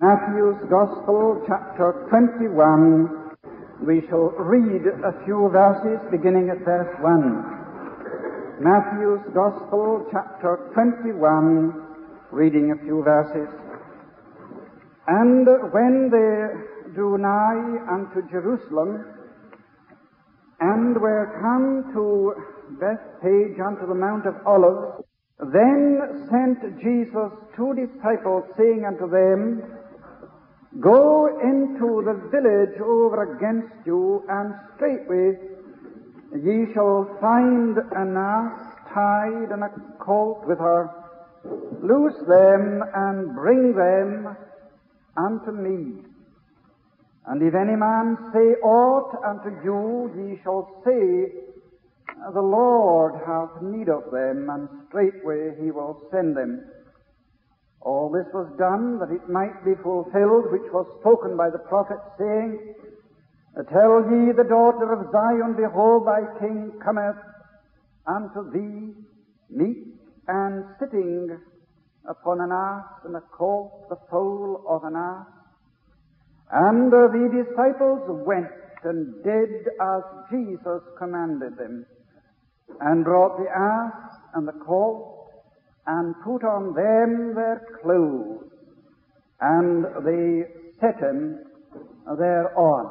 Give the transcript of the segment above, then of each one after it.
Matthew's Gospel, chapter 21. We shall read a few verses beginning at verse 1. Matthew's Gospel, chapter 21, reading a few verses. And when they drew nigh unto Jerusalem, and were come to Bethphage unto the Mount of Olives, then sent Jesus two disciples, saying unto them, Go into the village over against you, and straightway ye shall find an ass tied and a colt with her. Loose them and bring them unto me. And if any man say aught unto you, ye shall say, The Lord hath need of them, and straightway he will send them. All this was done that it might be fulfilled which was spoken by the prophet, saying, Tell ye the daughter of Zion, Behold, thy king cometh unto thee, meek and sitting upon an ass, and a colt, the foal of an ass. And the disciples went and did as Jesus commanded them, and brought the ass and the colt, and put on them their clothes, and they set him thereon.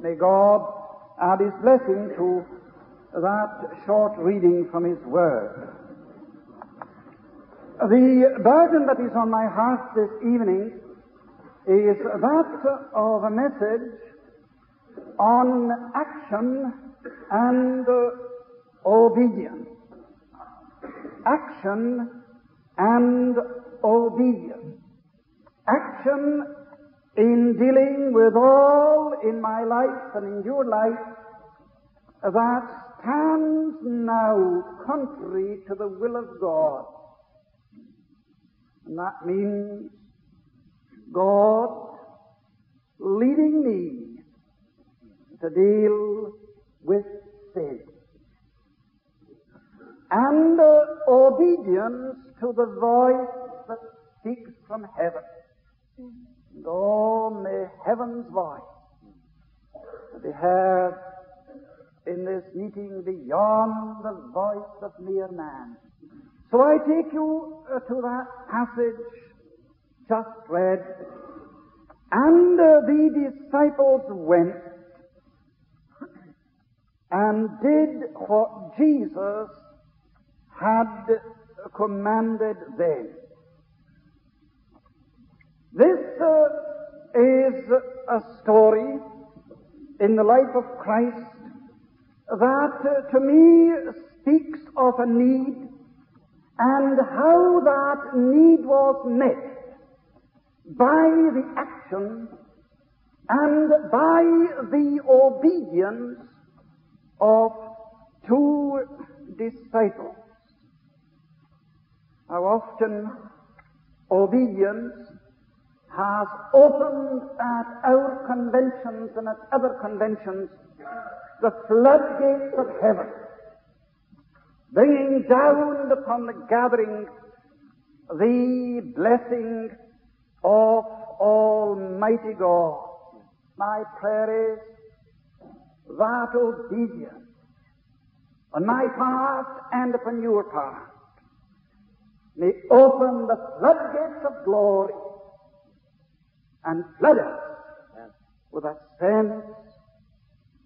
May God add His blessing to that short reading from His Word. The burden that is on my heart this evening is that of a message on action and obedience. Action and obedience. Action in dealing with all in my life and in your life that stands now contrary to the will of God. And that means God leading me to deal with sin. And uh, obedience to the voice that speaks from heaven. And oh, may heaven's voice be heard in this meeting beyond the voice of mere man. So I take you uh, to that passage just read. And uh, the disciples went and did what Jesus had commanded them. This uh, is a story in the life of Christ that uh, to me speaks of a need and how that need was met by the action and by the obedience of two disciples. How often obedience has opened at our conventions and at other conventions the floodgates of heaven, bringing down upon the gathering the blessing of Almighty God. My prayer is that obedience on my part and upon your part may open the floodgates of glory and flood us with a sense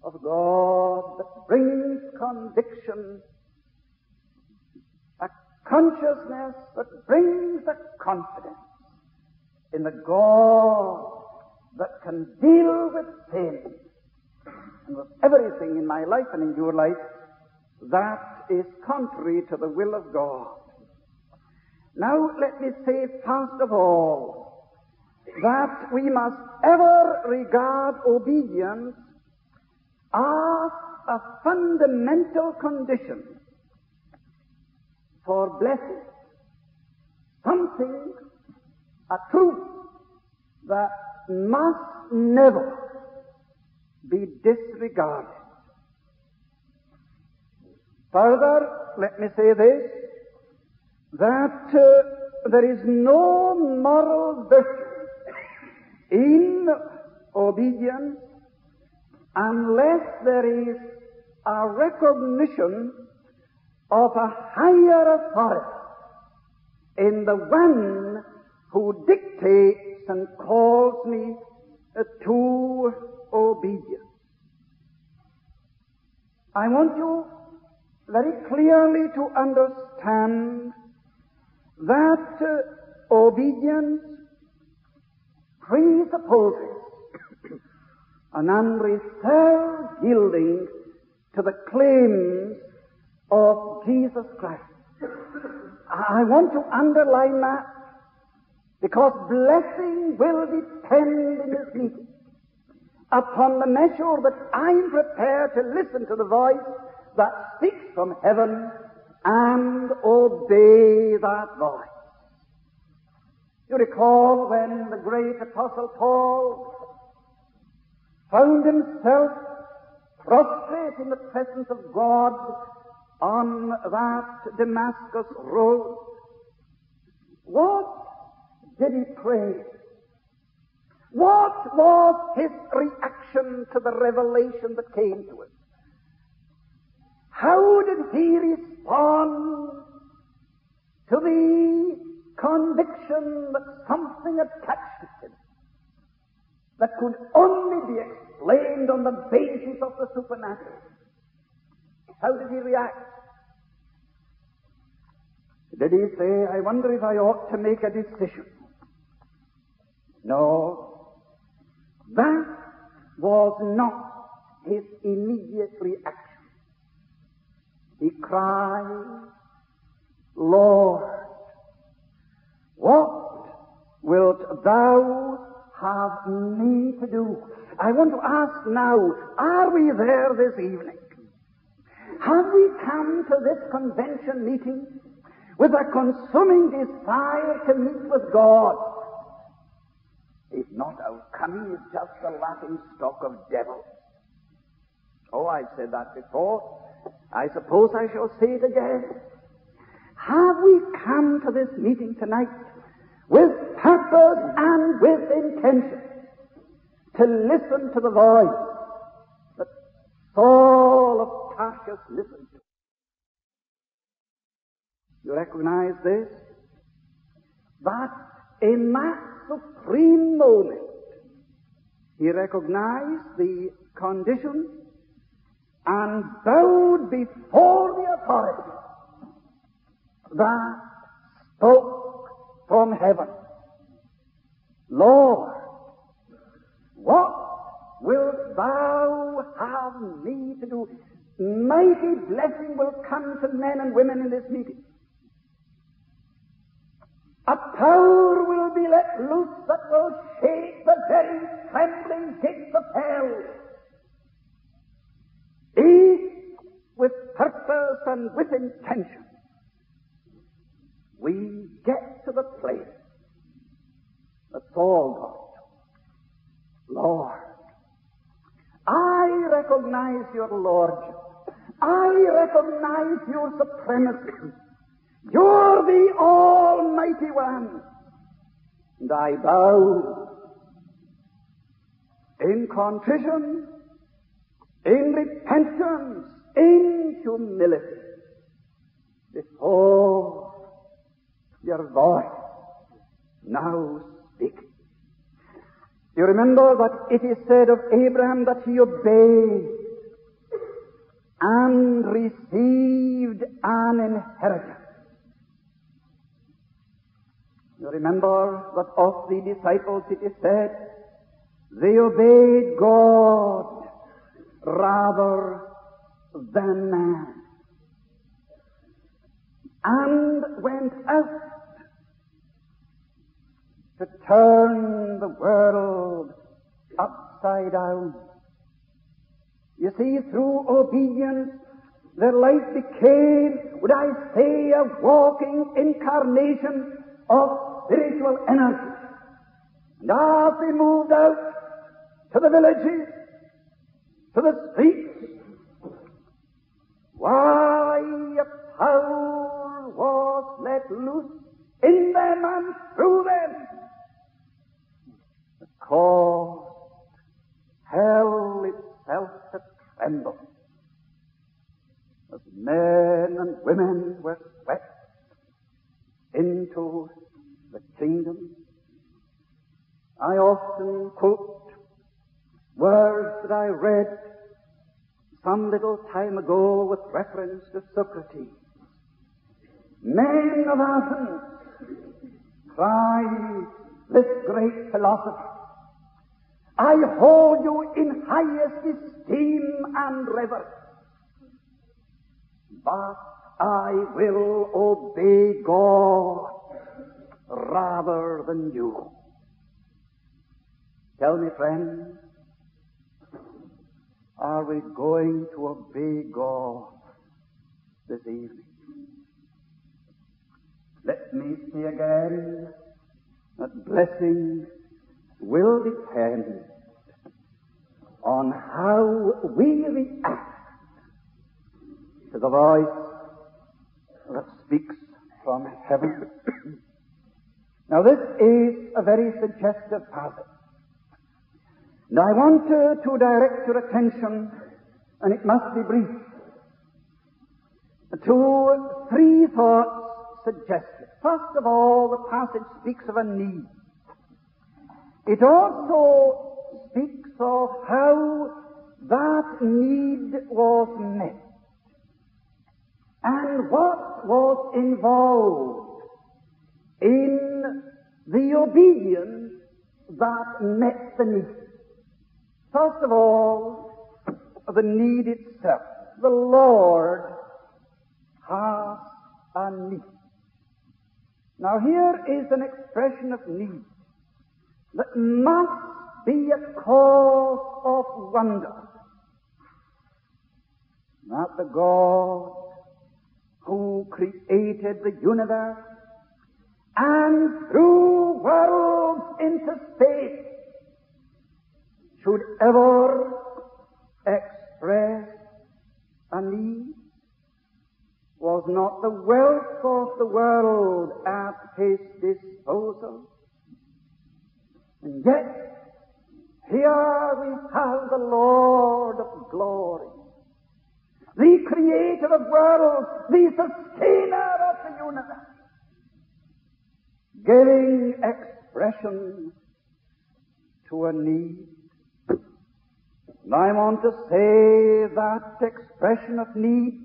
of God that brings conviction, a consciousness that brings a confidence in the God that can deal with sin and with everything in my life and in your life that is contrary to the will of God. Now let me say first of all that we must ever regard obedience as a fundamental condition for blessing. Something, a truth that must never be disregarded. Further, let me say this that uh, there is no moral virtue in obedience unless there is a recognition of a higher authority in the one who dictates and calls me to obedience. I want you very clearly to understand that uh, obedience presupposes an unreserved yielding to the claims of Jesus Christ. I want to underline that because blessing will depend in this meeting upon the measure that I'm prepared to listen to the voice that speaks from heaven and obey that voice. You recall when the great Apostle Paul found himself prostrate in the presence of God on that Damascus road. What did he pray? What was his reaction to the revelation that came to him? How did he respond to the conviction that something had touched him that could only be explained on the basis of the supernatural? How did he react? Did he say, I wonder if I ought to make a decision? No. That was not his immediate reaction. He cried, Lord, what wilt thou have me to do? I want to ask now, are we there this evening? Have we come to this convention meeting with a consuming desire to meet with God? If not, our coming is just the laughing stock of devils. Oh, I've said that before. I suppose I shall say it again. Have we come to this meeting tonight with purpose and with intention to listen to the voice that Saul of Tarsus listened to? You recognize this? That in that supreme moment, he recognized the condition and bowed before the authority that spoke from heaven. Lord, what wilt thou have me to do? Mighty blessing will come to men and women in this meeting. A power will be let loose that will shake the very trembling gates of hell. With purpose and with intention, we get to the place that Saul got. Lord, I recognize your lordship. I recognize your supremacy. You're the Almighty One. And I bow in contrition, in repentance, in humility before your voice now speaking. You remember that it is said of Abraham that he obeyed and received an inheritance. You remember that of the disciples it is said, they obeyed God rather than man. And went out to turn the world upside down. You see, through obedience, their life became, would I say, a walking incarnation of spiritual energy. And as they moved out to the villages, to the streets, why a power was let loose in them and through them that caused hell itself to tremble as men and women were swept into the kingdom. I often quote words that I read some little time ago with reference to Socrates. Men of Athens, cried this great philosopher, I hold you in highest esteem and reverence, but I will obey God rather than you. Tell me, friends, are we going to obey God this evening? Let me say again that blessing will depend on how we react to the voice that speaks from heaven. now this is a very suggestive passage. And I want to, to direct your attention, and it must be brief, to three thoughts suggested. First of all, the passage speaks of a need. It also speaks of how that need was met and what was involved in the obedience that met the need. First of all, the need itself. The Lord has a need. Now here is an expression of need that must be a cause of wonder. That the God who created the universe and threw worlds into space should ever express a need was not the wealth of the world at his disposal. And yet, here we have the Lord of glory, the creator of worlds, the sustainer of the universe, giving expression to a need and I want to say that expression of need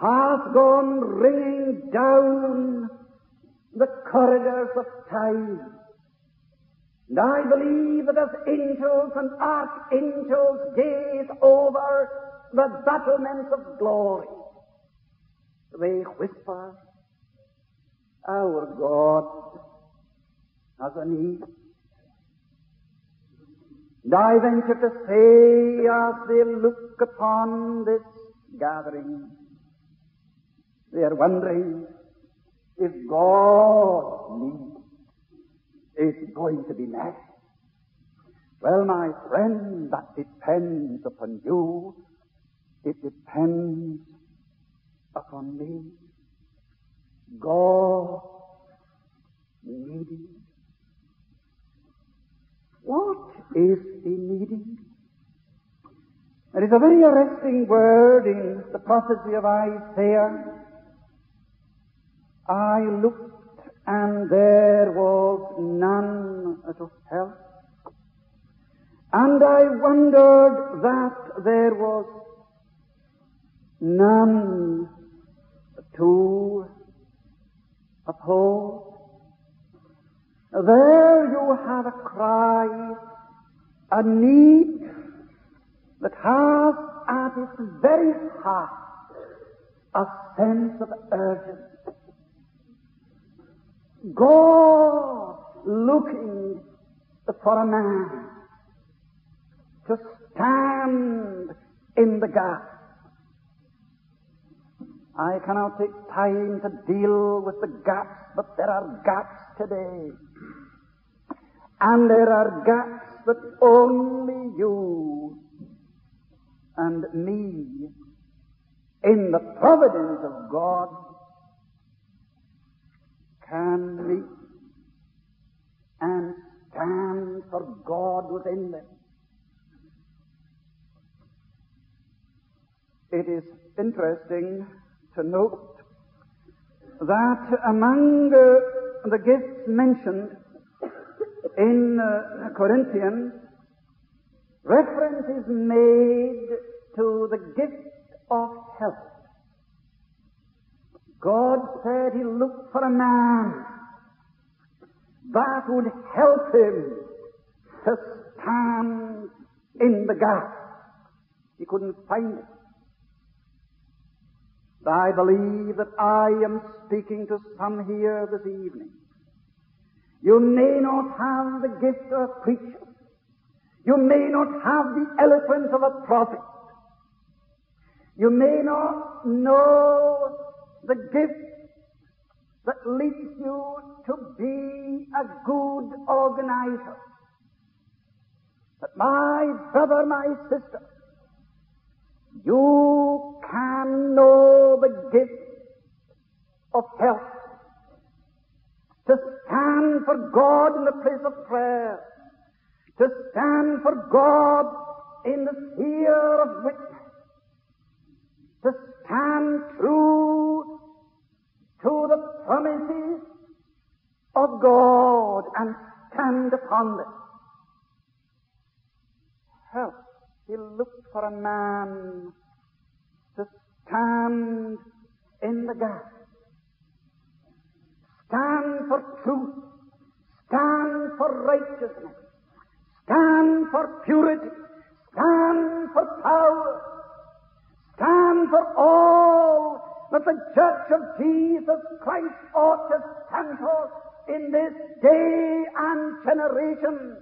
has gone ringing down the corridors of time. And I believe that as angels and archangels gaze over the battlements of glory, they whisper, Our God has a need. I venture to say, as they look upon this gathering, they are wondering if need is going to be met. Well, my friend, that depends upon you. It depends upon me. God needing what is he needing? There is a very arresting word in the prophecy of Isaiah. I looked and there was none to help. And I wondered that there was none to oppose. There you have a cry, a need that has at its very heart a sense of urgency. God looking for a man to stand in the gap. I cannot take time to deal with the gaps, but there are gaps today. And there are gaps that only you and me, in the providence of God, can meet and stand for God within them. It is interesting to note that among uh, the gifts mentioned in uh, Corinthians, reference is made to the gift of help. God said He looked for a man that would help him to stand in the gap. He couldn't find it. I believe that I am speaking to some here this evening. You may not have the gift of a preacher. You may not have the eloquence of a prophet. You may not know the gift that leads you to be a good organizer. But my brother, my sister, you can know the gift of help to stand for God in the place of prayer, to stand for God in the sphere of witness, to stand true to the promises of God and stand upon them. Help. He looked for a man to stand in the gap. Stand for truth. Stand for righteousness. Stand for purity. Stand for power. Stand for all that the Church of Jesus Christ ought to stand for in this day and generation.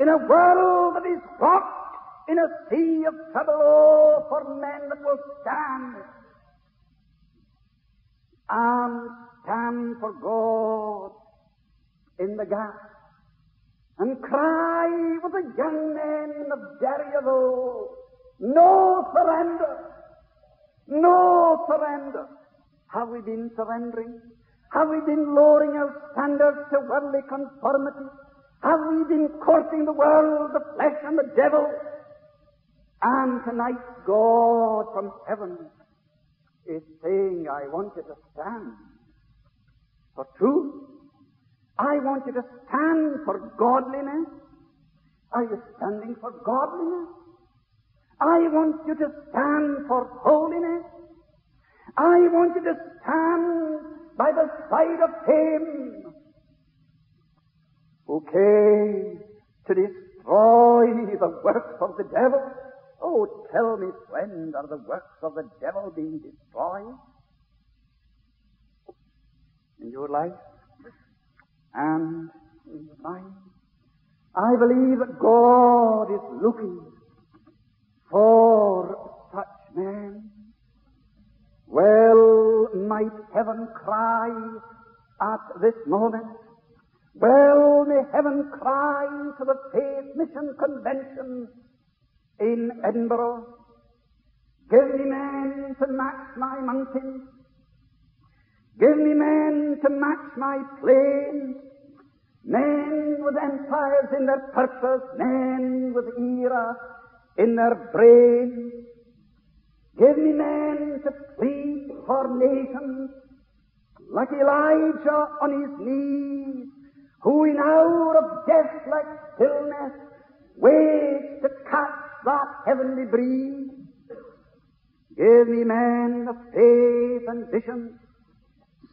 In a world that is rocked in a sea of trouble, oh, for men that will stand and stand for God in the gap and cry with the young men of old, no surrender, no surrender. Have we been surrendering? Have we been lowering our standards to worldly conformity? Have we been courting the world, the flesh, and the devil? And tonight, God from heaven is saying, I want you to stand for truth. I want you to stand for godliness. Are you standing for godliness? I want you to stand for holiness. I want you to stand by the side of Him who came to destroy the works of the devil. Oh, tell me, friend, are the works of the devil being destroyed in your life and in mine? I believe that God is looking for such men. Well, might heaven cry at this moment. Well, may heaven cry to the Faith Mission Convention in Edinburgh. Give me men to match my mountains. Give me men to match my plains. Men with empires in their purpose, men with era in their brain. Give me men to plead for nations, like Elijah on his knees, who in hour of death like stillness waits to catch that heavenly breeze. Give me men of faith and vision,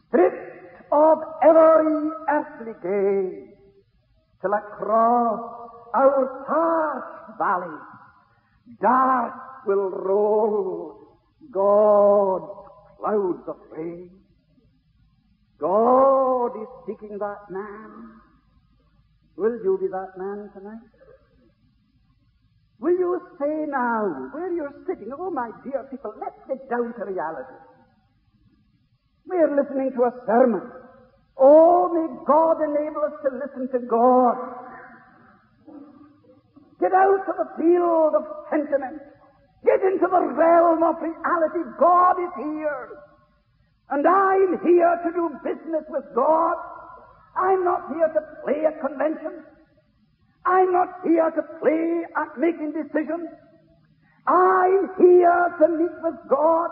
stripped of every earthly gain, till across our parched valley dark will roll God's clouds of rain. God is seeking that man. Will you be that man tonight? Will you say now, where you're sitting, oh my dear people, let's get down to reality. We're listening to a sermon. Oh, may God enable us to listen to God. Get out of the field of sentiment. Get into the realm of reality. God is here. And I'm here to do business with God. I'm not here to play a convention. I'm not here to play at making decisions. I'm here to meet with God.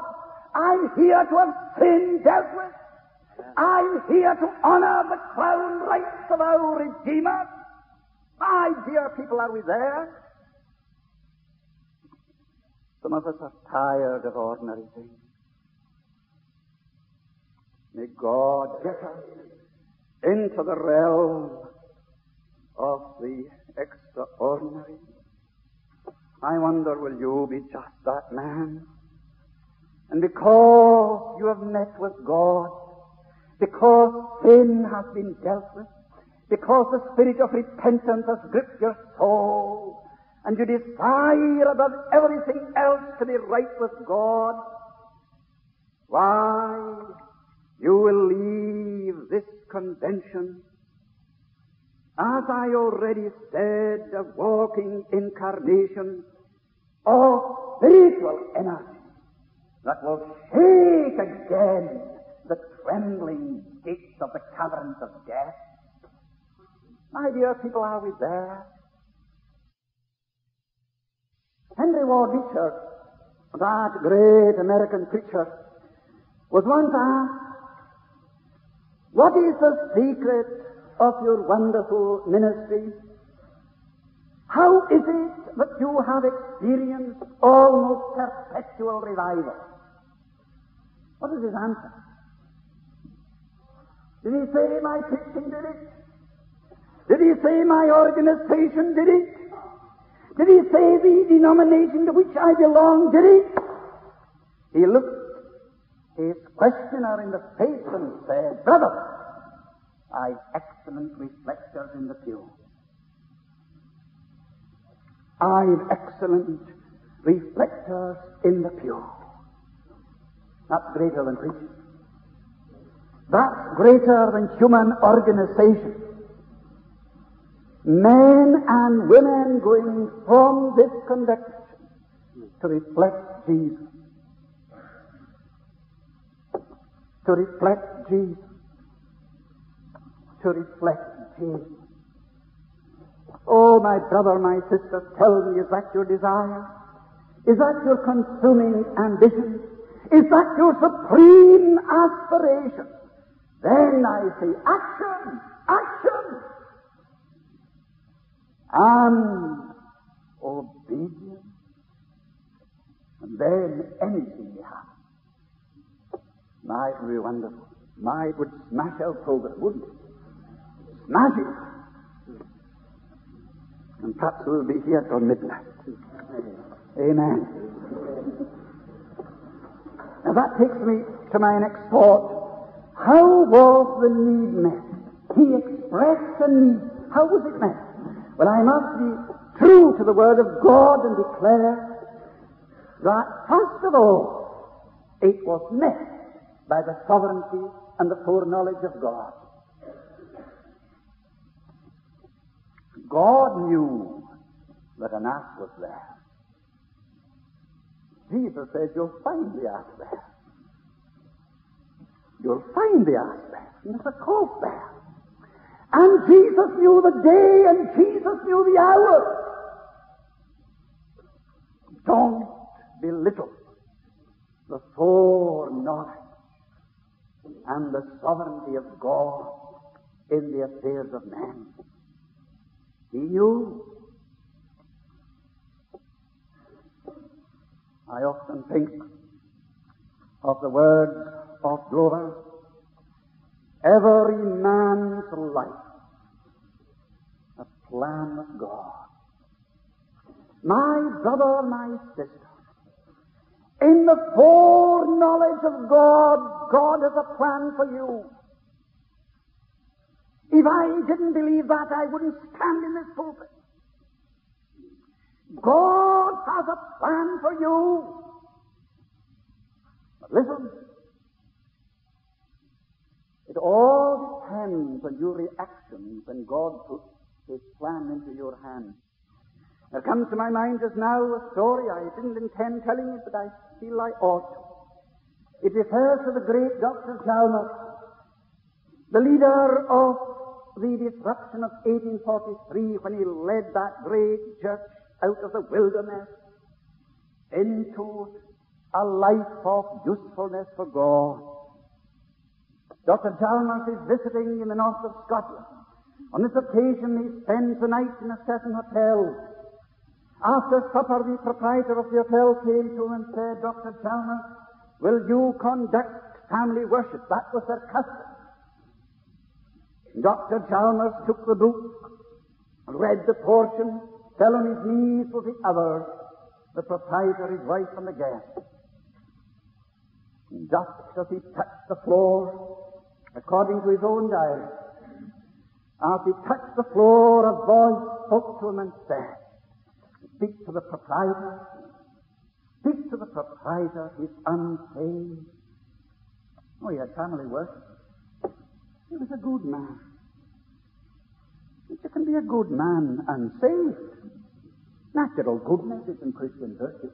I'm here to have sin dealt with. I'm here to honor the crown rights of our Redeemer. My dear people, are we there? Some of us are tired of ordinary things. May God get us into the realm of the extraordinary. I wonder, will you be just that man? And because you have met with God, because sin has been dealt with, because the spirit of repentance has gripped your soul, and you desire above everything else to be right with God, why, you will leave this convention. As I already said, a walking incarnation of spiritual energy that will shake again the trembling gates of the caverns of death. My dear people, are we there? Henry Ward Beecher, that great American preacher, was once asked, What is the secret of your wonderful ministry? How is it that you have experienced almost perpetual revival? What is his answer? Did he say my preaching did it? Did he say my organization did it? Did he say the denomination to which I belong did it? He looked his questioner in the face and said, Brother, I've excellent reflectors in the pew. I've excellent reflectors in the pew. That's greater than preaching. That's greater than human organization. Men and women going from this conviction to reflect Jesus. To reflect Jesus to reflect Jesus. Oh, my brother, my sister, tell me, is that your desire? Is that your consuming ambition? Is that your supreme aspiration? Then I say, action, action, and obedience. And then anything may happen. Might be wonderful. Might would smash our program, wouldn't it? Magic. And perhaps we'll be here till midnight. Amen. Now that takes me to my next thought. How was the need met? He expressed the need. How was it met? Well, I must be true to the Word of God and declare that, first of all, it was met by the sovereignty and the foreknowledge of God. God knew that an ass was there. Jesus said, You'll find the ass there. You'll find the ass there. And there's a colt there. And Jesus knew the day and Jesus knew the hour. Don't belittle the foreknowledge and the sovereignty of God in the affairs of man. He knew. I often think of the words of Glover. Every man's life a plan of God. My brother, my sister, in the foreknowledge of God, God has a plan for you. If I didn't believe that, I wouldn't stand in this pulpit. God has a plan for you. But listen, it all depends on your reaction when God puts His plan into your hands. There comes to my mind just now a story. I didn't intend telling it, but I feel I ought. It refers to the great Dr. Chalmers, the leader of the disruption of 1843 when he led that great church out of the wilderness into a life of usefulness for God. Dr. Chalmers is visiting in the north of Scotland. On this occasion, he spends the night in a certain hotel. After supper, the proprietor of the hotel came to him and said, Dr. Chalmers, will you conduct family worship? That was their custom. Dr. Chalmers took the book, read the portion, fell on his knees with the other, the proprietor, his wife, and the guest. Just as he touched the floor, according to his own diary, as he touched the floor, a voice spoke to him and said, Speak to the proprietor. Speak to the proprietor. He's unsaved. Oh, he had family worship. He was a good man. You can be a good man and unsaved. Natural goodness isn't Christian virtue.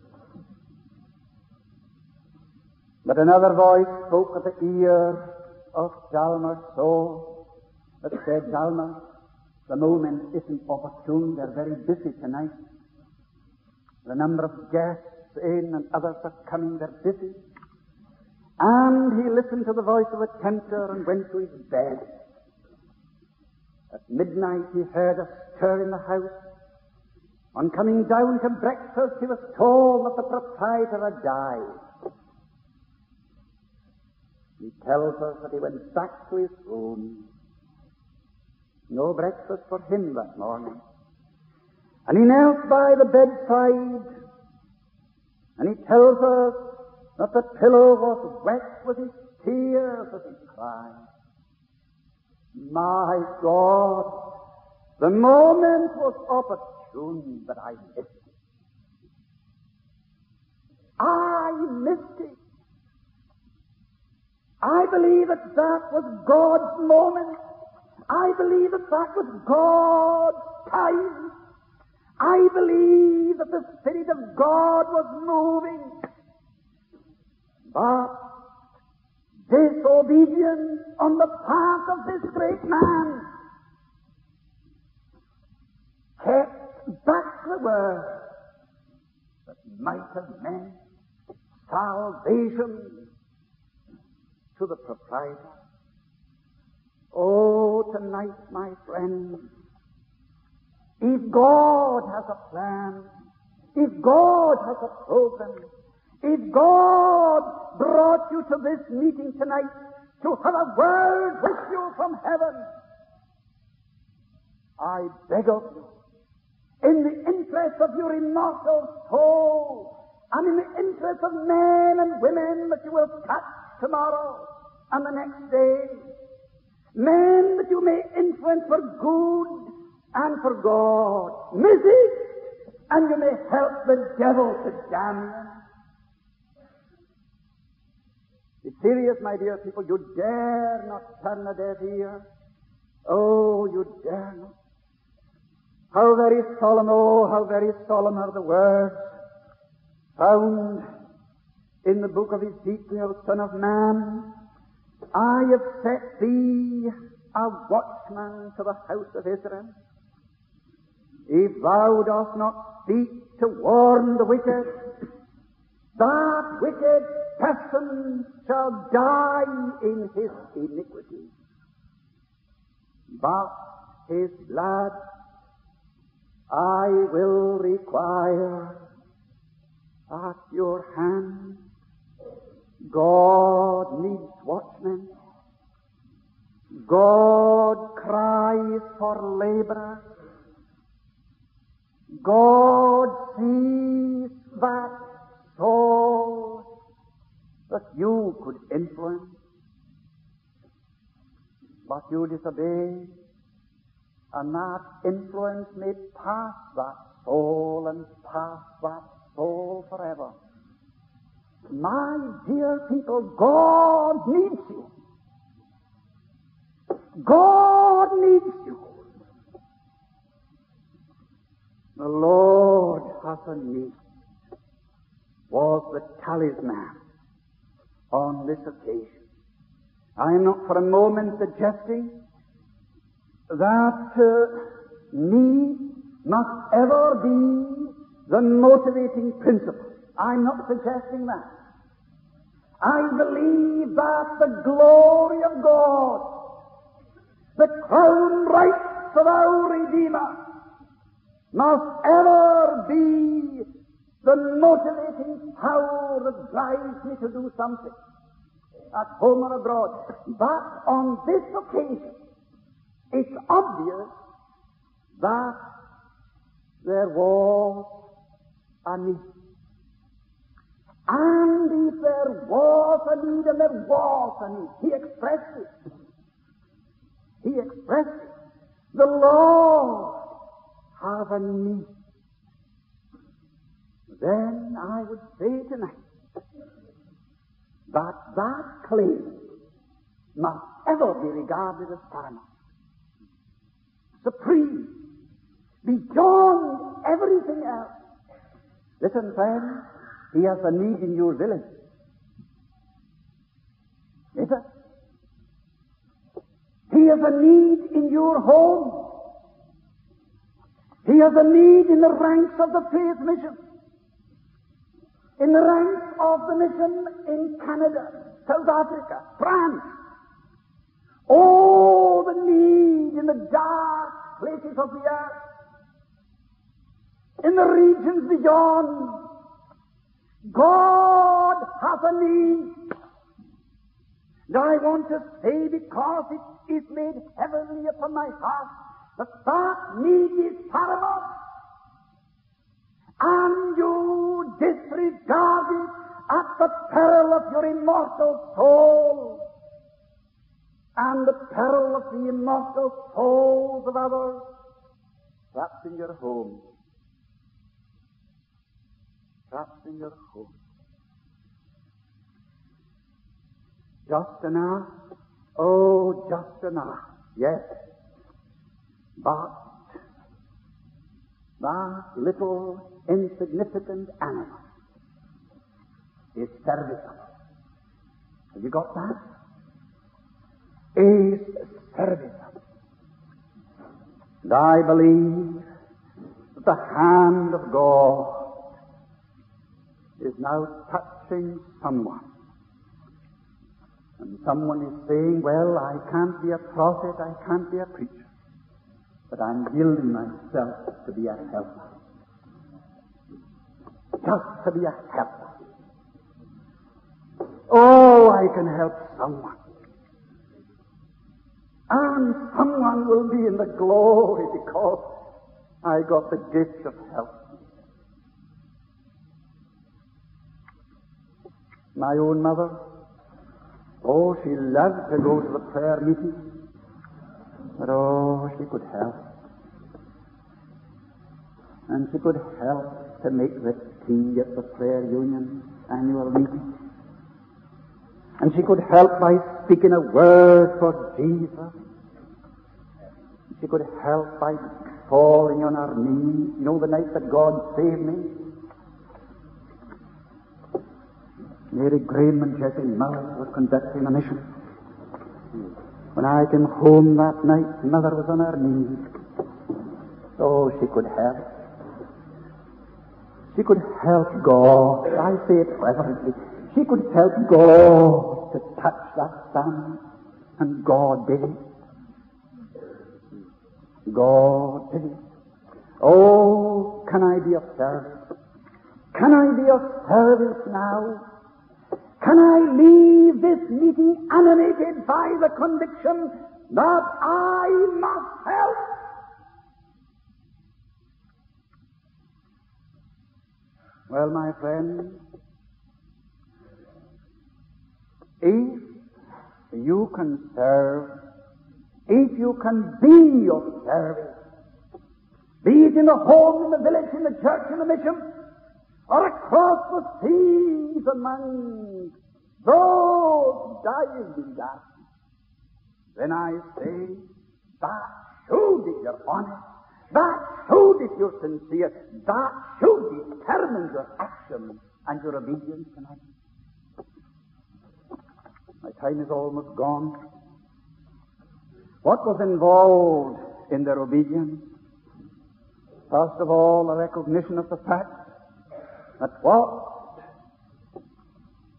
But another voice spoke at the ear of Chalmers' soul that said, Chalmers, the moment isn't opportune. They're very busy tonight. The number of guests in and others are coming. They're busy. And he listened to the voice of the tempter and went to his bed. At midnight he heard a stir in the house. On coming down to breakfast he was told that the proprietor had died. He tells us that he went back to his room. No breakfast for him that morning. And he knelt by the bedside and he tells us that the pillow was wet with his tears as he cried. My God, the moment was opportune, but I missed it. I missed it. I believe that that was God's moment. I believe that that was God's time. I believe that the Spirit of God was moving. But disobedience on the part of this great man kept back the word that might have meant salvation to the proprietor. Oh, tonight, my friends, if God has a plan, if God has a program, if God brought you to this meeting tonight to have a word with you from heaven, I beg of you, in the interest of your immortal soul, and in the interest of men and women that you will touch tomorrow and the next day, men that you may influence for good and for God. It, and you may help the devil to damn. Be serious, my dear people. You dare not turn a deaf ear. Oh, you dare not. How very solemn, oh, how very solemn are the words found in the book of Ezekiel, Son of Man. I have set thee a watchman to the house of Israel. If thou dost not speak to warn the wicked, that wicked person shall die in his iniquity. But his blood I will require at your hand. God needs watchmen. God cries for laborers. God sees that soul that you could influence, but you disobey, and that influence may pass that soul and pass that soul forever. My dear people, God needs you. God needs you. The Lord has a need was the talisman on this occasion. I am not for a moment suggesting that uh, need must ever be the motivating principle. I'm not suggesting that. I believe that the glory of God, the crown rights of our Redeemer, must ever be the motivating power that drives me to do something at home or abroad. But on this occasion, it's obvious that there was a need. And if there was a need, and there was a need, he expressed it. He expressed it. The Lord has a need. Then I would say tonight that that claim must ever be regarded as paramount, supreme, beyond everything else. Listen, friends, he has a need in your village. Is it? He has a need in your home. He has a need in the ranks of the faith mission. In the ranks of the mission in Canada, South Africa, France. Oh, the need in the dark places of the earth. In the regions beyond. God has a need. And I want to say, because it is made heavenly upon my heart, that that need is paramount. And you disregard it at the peril of your immortal soul and the peril of the immortal souls of others trapped in your home. Trapped in your home. Just enough. Oh, just enough. Yes. But that little insignificant animal is serviceable. Have you got that? Is serviceable. And I believe that the hand of God is now touching someone. And someone is saying, well, I can't be a prophet, I can't be a preacher, but I'm yielding myself to be a helper. Just to be a helper. Oh, I can help someone. And someone will be in the glory because I got the gift of help. My own mother, oh, she loved to go to the prayer meeting, but oh, she could help. And she could help to make the tea at the prayer union annual meeting. And she could help by speaking a word for Jesus. She could help by falling on her knees. You know the night that God saved me? Mary Graham and Jessie Miller were conducting a mission. When I came home that night, Mother was on her knees. Oh, she could help. She could help God. I say it reverently. She could help God to touch that son, and God did it. God did it. Oh, can I be of service? Can I be of service now? Can I leave this meeting animated by the conviction that I must help? Well, my friend, if you can serve, if you can be of service, be it in the home, in the village, in the church, in the mission, or across the seas among those dying in darkness, then I say, that should if you're honest, that should if you're sincere, that should determine your action and your obedience tonight. My time is almost gone. What was involved in their obedience? First of all, a recognition of the fact that what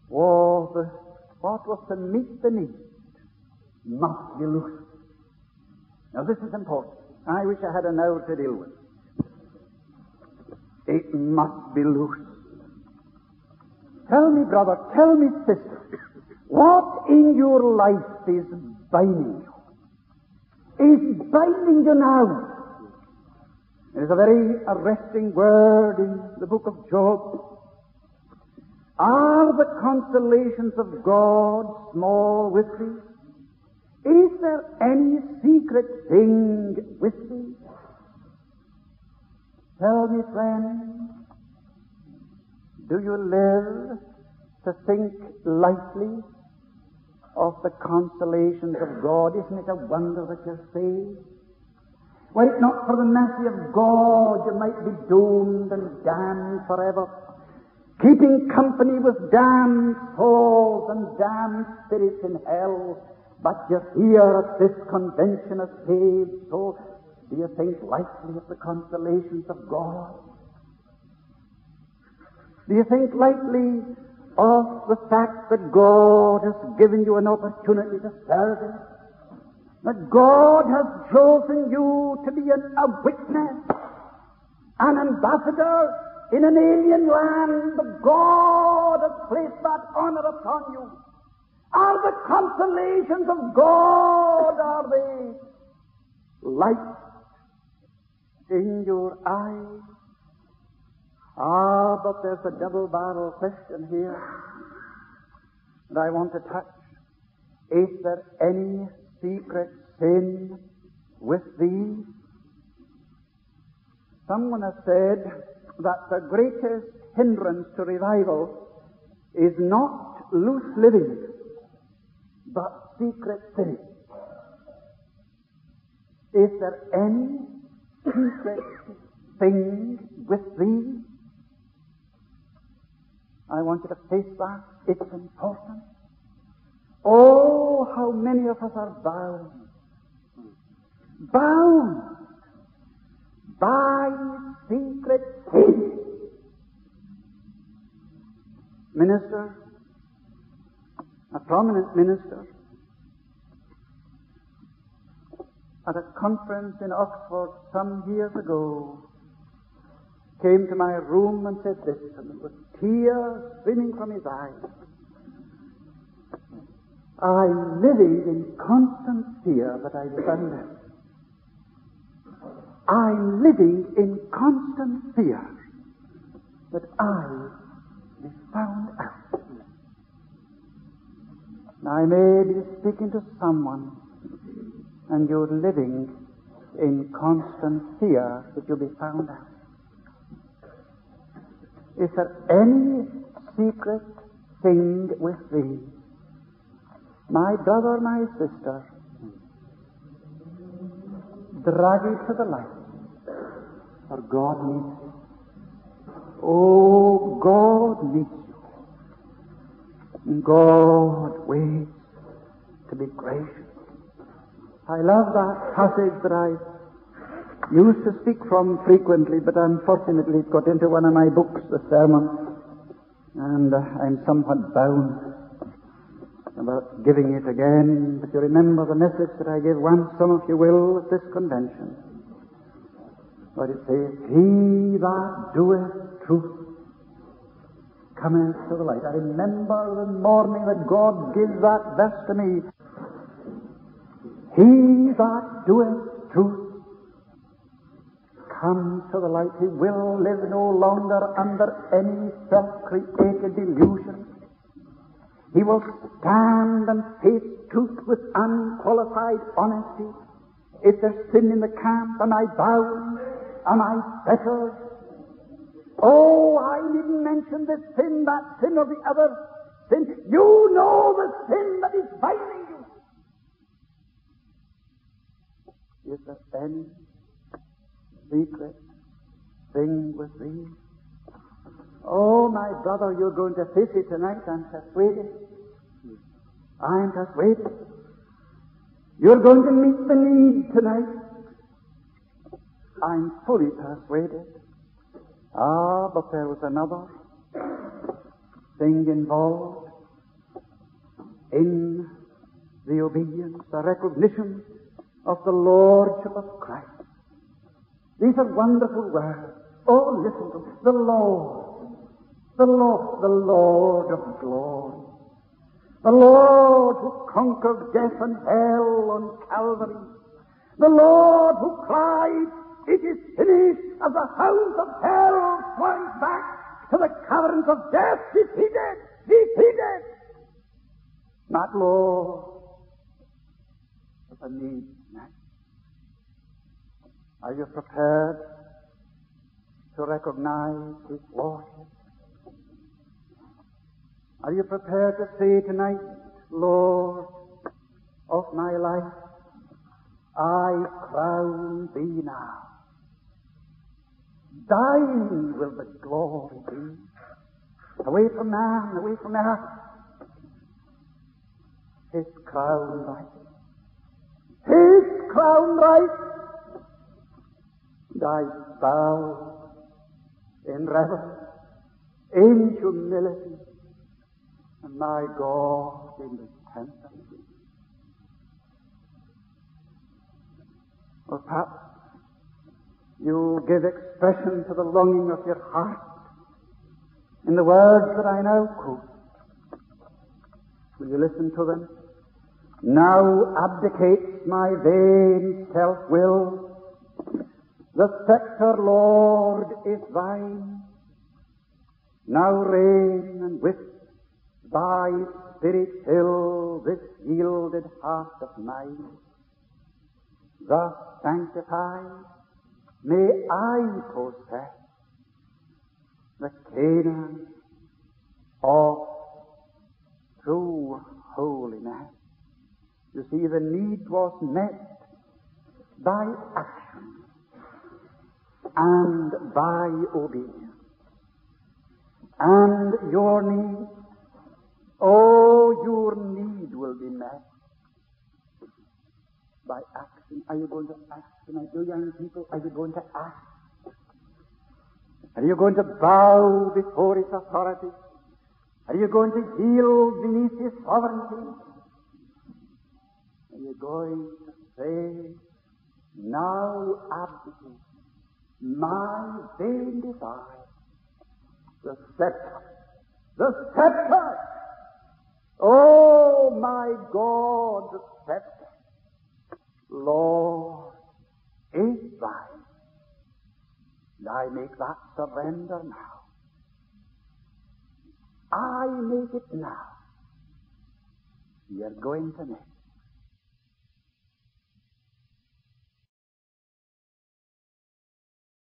was the, what was to meet the need must be loose. Now this is important. I wish I had an hour to deal with. It must be loose. Tell me, brother, tell me, sister, what in your life is binding you? Is binding you now? Is a very arresting word in the book of Job. Are the consolations of God small with thee? Is there any secret thing with thee? Tell me, friend, do you live to think lightly of the consolations of God? Isn't it a wonder that you're saved? Were it not for the mercy of God, you might be doomed and damned forever. Keeping company with damned souls and damned spirits in hell. But you're here at this convention of saved souls. Do you think lightly of the consolations of God? Do you think lightly of the fact that God has given you an opportunity to serve Him? That God has chosen you to be an, a witness, an ambassador in an alien land, God has placed that honor upon you. Are the consolations of God, are they light in your eyes? Ah, but there's a double barrel question here that I want to touch. Is there any secret sin with thee? Someone has said that the greatest hindrance to revival is not loose living, but secret sin. Is there any secret thing with thee? I want you to face that. It's important. Oh, how many of us are bound. Bound by secret sin. Minister, a prominent minister, at a conference in Oxford some years ago, came to my room and said this and me with tears streaming from his eyes. I'm living in constant fear that I found out. I'm living in constant fear that I be found out. Now, I may be speaking to someone and you're living in constant fear that you'll be found out. Is there any secret thing with thee my brother, my sister, drag it to the light, for God needs you. Oh, God needs you. God waits to be gracious. I love that passage that I used to speak from frequently, but unfortunately it got into one of my books, the sermon, and uh, I'm somewhat bound about giving it again, but you remember the message that I gave once, some of you will, at this convention. But it says, He that doeth truth cometh to the light. I remember the morning that God gives that verse to me. He that doeth truth comes to the light. He will live no longer under any self-created delusion. He will stand and face truth with unqualified honesty. If there's sin in the camp, am I bound? Am I fettered? Oh, I didn't mention this sin, that sin, or the other sin. You know the sin that is binding you. Is there any secret thing with thee? Oh, my brother, you're going to face it tonight. I'm persuaded. I'm persuaded. You're going to meet the need tonight. I'm fully persuaded. Ah, but there was another thing involved in the obedience, the recognition of the Lordship of Christ. These are wonderful words. Oh, listen to the Lord, the Lord, the Lord of glory, the Lord who conquered death and hell on Calvary, the Lord who cried, "It is finished," as the hounds of hell flung back to the caverns of death, defeated, defeated. Not Lord, but the need are you prepared to recognize His Lordship? Are you prepared to say tonight, Lord of my life, I crown Thee now. Thine will the glory be. Away from man, away from earth. His crown right. His crown right I bow in reverence, in humility, my God in repentance. Or perhaps you give expression to the longing of your heart in the words that I now quote. Will you listen to them? Now abdicates my vain self-will the scepter, Lord, is thine. Now reign and with thy spirit fill this yielded heart of mine. Thus sanctified, may I possess the Canaan of true holiness. You see, the need was met by action and by obedience. And your need, oh, your need will be met by action. Are you going to act tonight? You young people, are you going to act? Are you going to bow before His authority? Are you going to yield beneath His sovereignty? Are you going to say, now abdicate my vain desire, the scepter, the scepter. Oh, my God, scepter, Lord, is thine. And I make that surrender now. I make it now. You're going to make